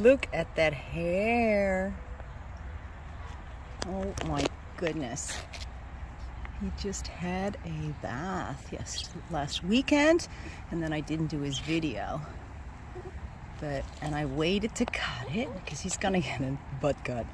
Look at that hair. Oh my goodness. He just had a bath yes last weekend and then I didn't do his video. But and I waited to cut it because he's gonna get a butt cut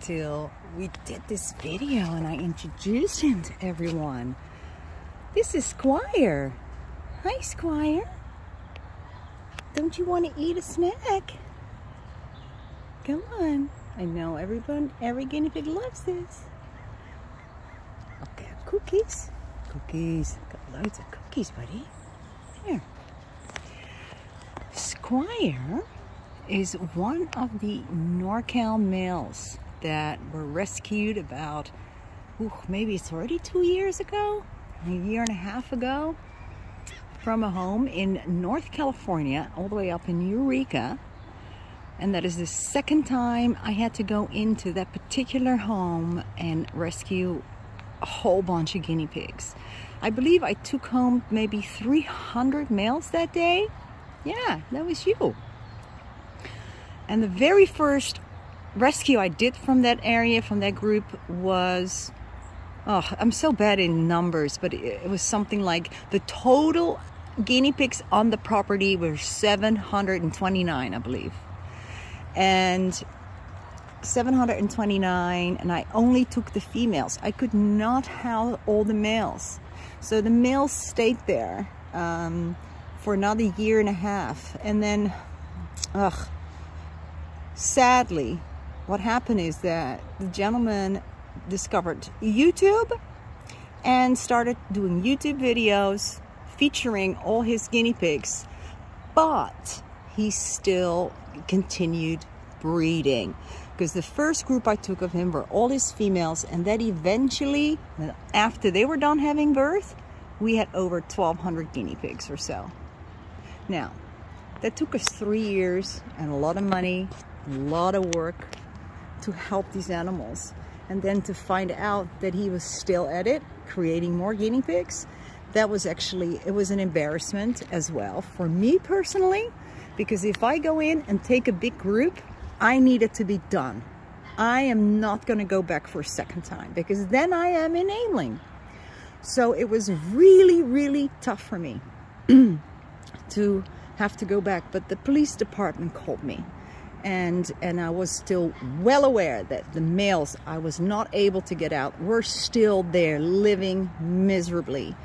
till we did this video and I introduced him to everyone. This is Squire. Hi Squire. Don't you want to eat a snack? Come on. I know everyone, every guinea pig loves this. Okay, cookies. Cookies. Got loads of cookies, buddy. Here. Squire is one of the NorCal males that were rescued about, ooh, maybe it's already two years ago, a year and a half ago, from a home in North California, all the way up in Eureka. And that is the second time I had to go into that particular home and rescue a whole bunch of guinea pigs. I believe I took home maybe 300 males that day. Yeah, that was you. And the very first rescue I did from that area, from that group, was oh, I'm so bad in numbers, but it, was something like the total guinea pigs on the property were 729, I believe. And 729, and I only took the females. I could not have all the males. So the males stayed there um, for another year and a half. And then, ugh, sadly, what happened is that the gentleman discovered YouTube and started doing YouTube videos featuring all his guinea pigs, but he still continued breeding. Because the first group I took of him were all his females and then eventually after they were done having birth we had over 1200 guinea pigs or so. Now that took us three years and a lot of money a lot of work to help these animals and then to find out that he was still at it creating more guinea pigs that was actually it was an embarrassment as well for me personally because if I go in and take a big group I need it to be done. I am not going to go back for a second time because then I am enabling so it was really really tough for me to have to go back but the police department called me. And and I was still well aware that the males I was not able to get out were still there living miserably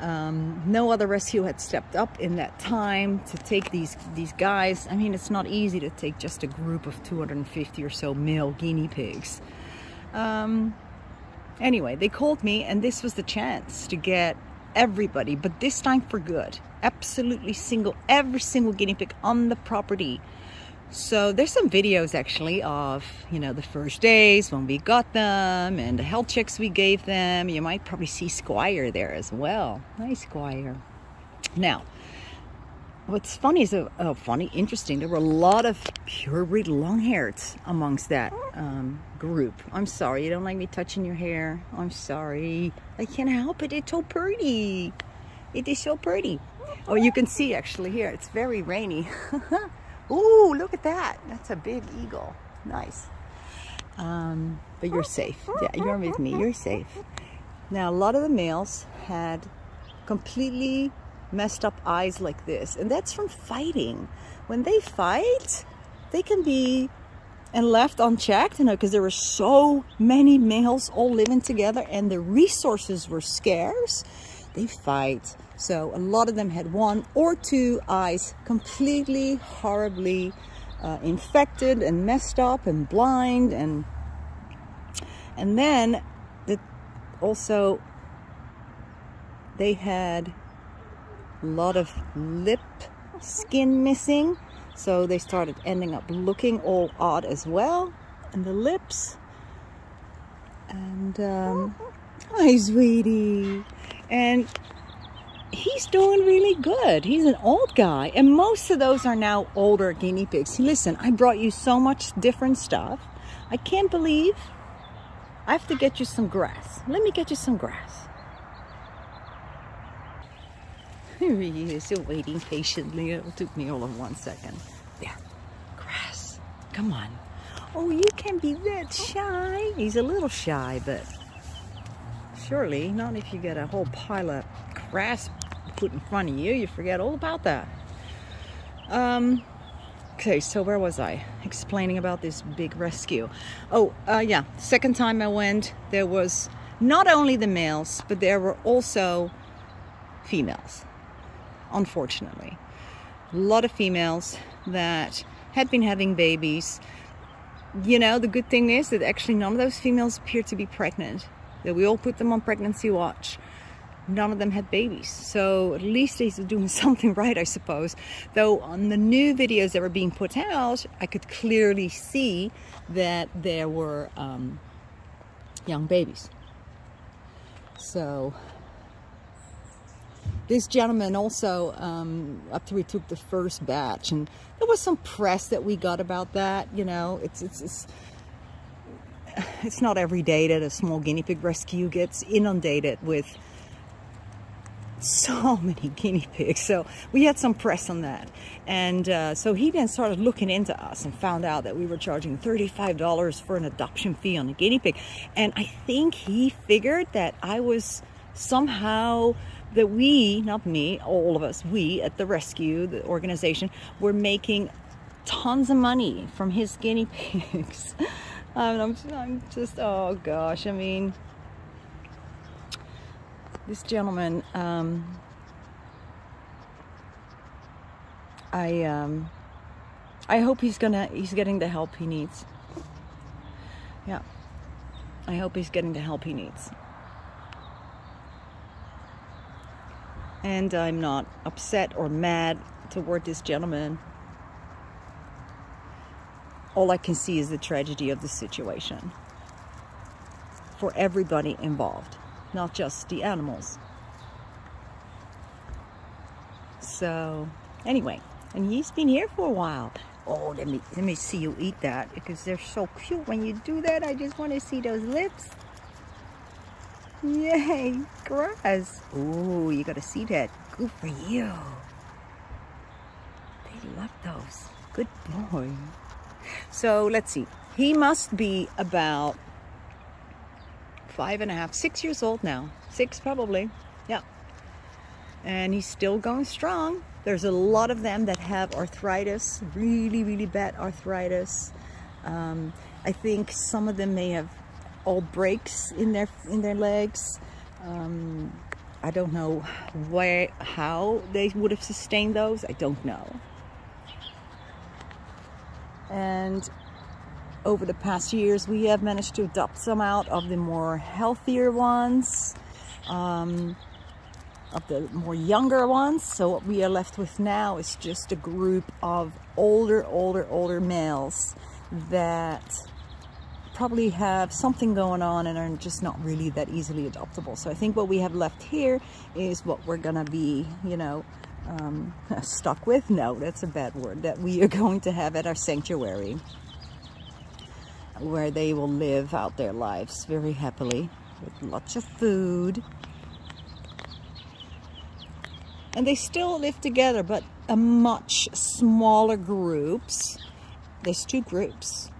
um, no other rescue had stepped up in that time to take these these guys. I mean it's not easy to take just a group of 250 or so male guinea pigs. Um, anyway they called me and this was the chance to get everybody but this time for good. Absolutely single every single guinea pig on the property so there's some videos actually of, you know, the first days when we got them and the health checks we gave them. You might probably see Squire there as well. Nice Squire. Now, what's funny is, uh, oh, funny, interesting, there were a lot of purebred long-hairs amongst that um, group. I'm sorry, you don't like me touching your hair. I'm sorry. I can't help it. It's so pretty. It is so pretty. Oh, you can see actually here, it's very rainy. Ooh, look at that. That's a big eagle. Nice. Um, but you're safe. Yeah, you're with me. You're safe. Now, a lot of the males had completely messed up eyes like this. And that's from fighting. When they fight, they can be and left unchecked, you know, because there were so many males all living together and the resources were scarce. They fight so a lot of them had one or two eyes completely horribly uh, infected and messed up and blind and and then the, also they had a lot of lip skin missing. So they started ending up looking all odd as well and the lips. And um, hi sweetie and he's doing really good. He's an old guy. And most of those are now older guinea pigs. Listen, I brought you so much different stuff. I can't believe I have to get you some grass. Let me get you some grass. Here he is, still waiting patiently. It took me all of one second. There, grass. come on. Oh, you can be that shy. He's a little shy, but surely not if you get a whole pile of grass put in front of you. You forget all about that. Um, okay, so where was I? Explaining about this big rescue. Oh, uh, yeah. Second time I went, there was not only the males, but there were also females, unfortunately. A lot of females that had been having babies. You know, the good thing is that actually none of those females appear to be pregnant. That we all put them on pregnancy watch. None of them had babies. So at least they're doing something right, I suppose. Though on the new videos that were being put out, I could clearly see that there were um, young babies. So this gentleman also, um, after we took the first batch, and there was some press that we got about that, you know, it's, it's, it's, it's not every day that a small guinea pig rescue gets inundated with so many guinea pigs. So we had some press on that. And uh, so he then started looking into us and found out that we were charging $35 for an adoption fee on a guinea pig. And I think he figured that I was somehow that we, not me, all of us, we at the rescue, the organization, were making tons of money from his guinea pigs. I'm, I'm just, oh gosh, I mean, this gentleman, um, I, um, I hope he's gonna, he's getting the help he needs. Yeah. I hope he's getting the help he needs. and I'm not upset or mad toward this gentleman. All I can see is the tragedy of the situation for everybody involved, not just the animals. So, anyway, and he's been here for a while. Oh, let me let me see you eat that because they're so cute. When you do that, I just want to see those lips. Yay, grass. Oh, you gotta see that. Good for you. They love those. Good boy. So let's see. He must be about five and a half, six years old now. Six probably. Yeah. And he's still going strong. There's a lot of them that have arthritis, really, really bad arthritis. Um, I think some of them may have old breaks in their in their legs. Um, I don't know where how they would have sustained those. I don't know. And over the past years, we have managed to adopt some out of the more healthier ones, um, of the more younger ones. So what we are left with now is just a group of older, older, older males that probably have something going on and are just not really that easily adoptable. So I think what we have left here is what we're gonna be, you know, um, stuck with. No, that's a bad word. That we are going to have at our sanctuary where they will live out their lives very happily with lots of food. And they still live together, but a much smaller groups. There's two groups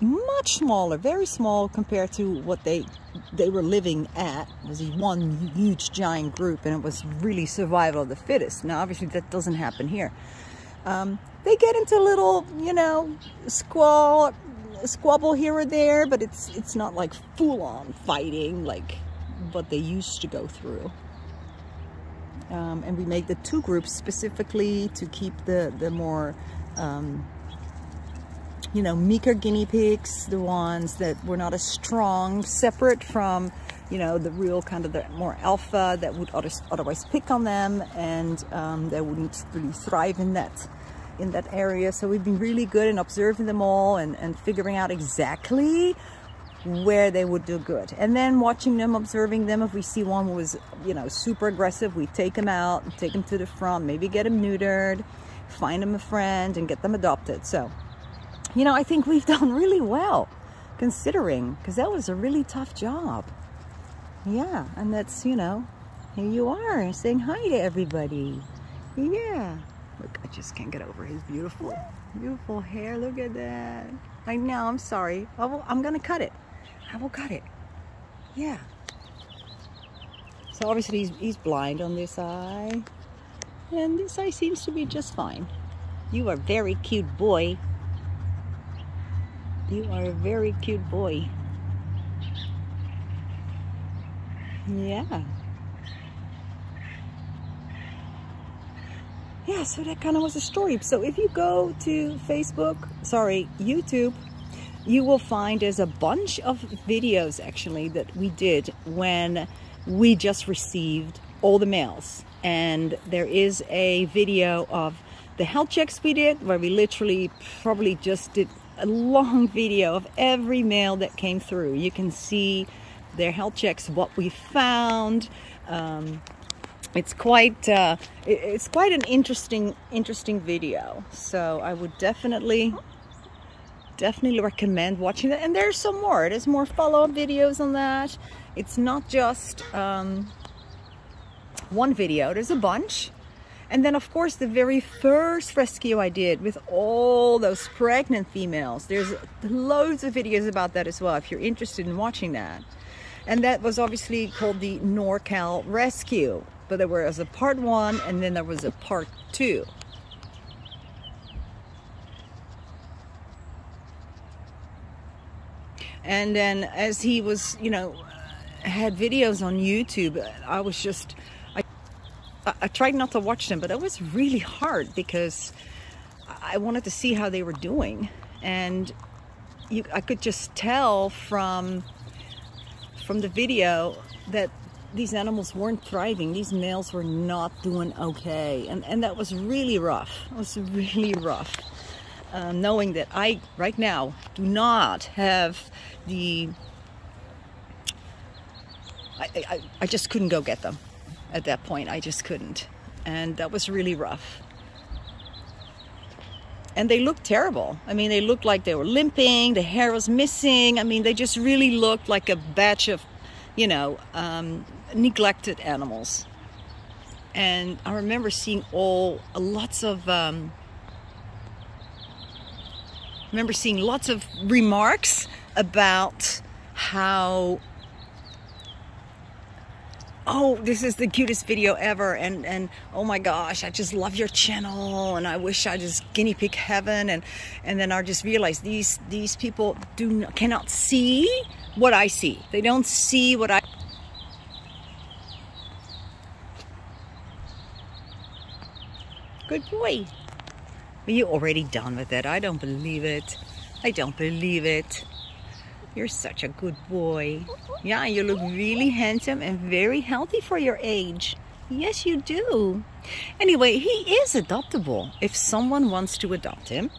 much smaller, very small compared to what they they were living at. It was one huge giant group and it was really survival of the fittest. Now obviously that doesn't happen here. Um, they get into little, you know, squall, squabble here or there, but it's it's not like full-on fighting like what they used to go through. Um, and we make the two groups specifically to keep the, the more um, you know, meeker guinea pigs, the ones that were not as strong, separate from, you know, the real kind of the more alpha that would otherwise pick on them and um, they wouldn't really thrive in that in that area. So we've been really good in observing them all and, and figuring out exactly where they would do good. And then watching them, observing them, if we see one was, you know, super aggressive, we take them out, take them to the front, maybe get them neutered, find them a friend and get them adopted. So you know, I think we've done really well considering because that was a really tough job. Yeah, and that's, you know, here you are saying hi to everybody. Yeah. Look, I just can't get over his beautiful, beautiful hair. Look at that. I know, I'm sorry. I will, I'm gonna cut it. I will cut it. Yeah. So obviously he's, he's blind on this eye. And this eye seems to be just fine. You are very cute boy. You are a very cute boy. Yeah. Yeah, so that kind of was the story. So if you go to Facebook, sorry, YouTube, you will find there's a bunch of videos actually that we did when we just received all the males. And there is a video of the health checks we did where we literally probably just did a long video of every male that came through. You can see their health checks, what we found. Um, it's quite uh, it's quite an interesting interesting video. So I would definitely definitely recommend watching that. And there's some more. There's more follow-up videos on that. It's not just um, one video. There's a bunch. And then, of course, the very first rescue I did with all those pregnant females. There's loads of videos about that as well, if you're interested in watching that. And that was obviously called the NorCal Rescue. But there was a part one, and then there was a part two. And then as he was, you know, uh, had videos on YouTube, I was just I I tried not to watch them, but it was really hard because I wanted to see how they were doing. And you, I could just tell from, from the video that these animals weren't thriving. These males were not doing okay. And, and that was really rough. It was really rough. Um, knowing that I, right now, do not have the... I, I, I just couldn't go get them at that point. I just couldn't. And that was really rough. And they looked terrible. I mean, they looked like they were limping, the hair was missing. I mean, they just really looked like a batch of, you know, um, neglected animals. And I remember seeing all lots of, um, remember seeing lots of remarks about how oh this is the cutest video ever and and oh my gosh i just love your channel and i wish i just guinea pig heaven and and then i just realized these these people do not, cannot see what i see. They don't see what i good boy. Are you already done with it? I don't believe it. I don't believe it you're such a good boy. Yeah, you look really handsome and very healthy for your age. Yes, you do. Anyway, he is adoptable if someone wants to adopt him.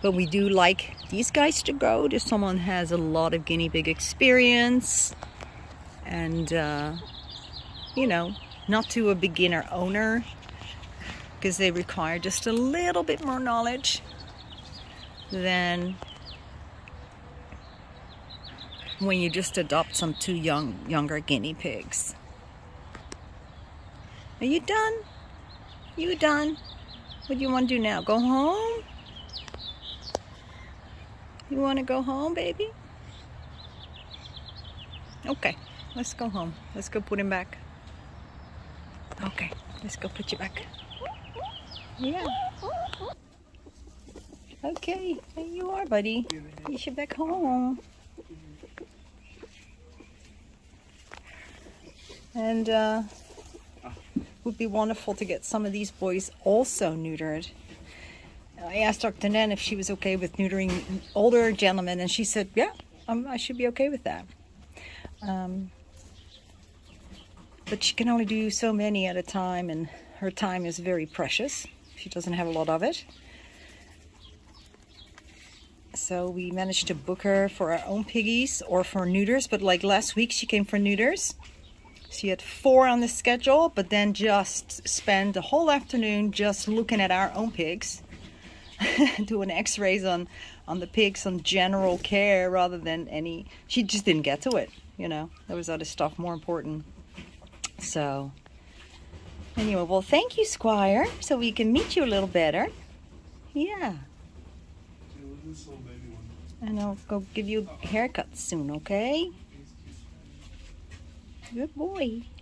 But we do like these guys to go if someone has a lot of guinea pig experience and, uh, you know, not to a beginner owner because they require just a little bit more knowledge than when you just adopt some two young younger guinea pigs. Are you done? You done? What do you want to do now? Go home? You want to go home, baby? Okay, let's go home. Let's go put him back. Okay, let's go put you back. Yeah. Okay, there you are, buddy. You should back home. And uh, would be wonderful to get some of these boys also neutered. I asked Dr. Nen if she was okay with neutering older gentlemen, and she said, yeah, um, I should be okay with that. Um, but she can only do so many at a time, and her time is very precious. She doesn't have a lot of it. So we managed to book her for our own piggies or for neuters, but like last week she came for neuters. She had four on the schedule, but then just spend the whole afternoon just looking at our own pigs, doing x-rays on, on the pigs on general care rather than any, she just didn't get to it, you know, there was other stuff more important. So, Anyway, well, thank you, Squire, so we can meet you a little better. Yeah. Yeah, look at this little baby one. And I'll go give you a haircut soon, okay? Good boy.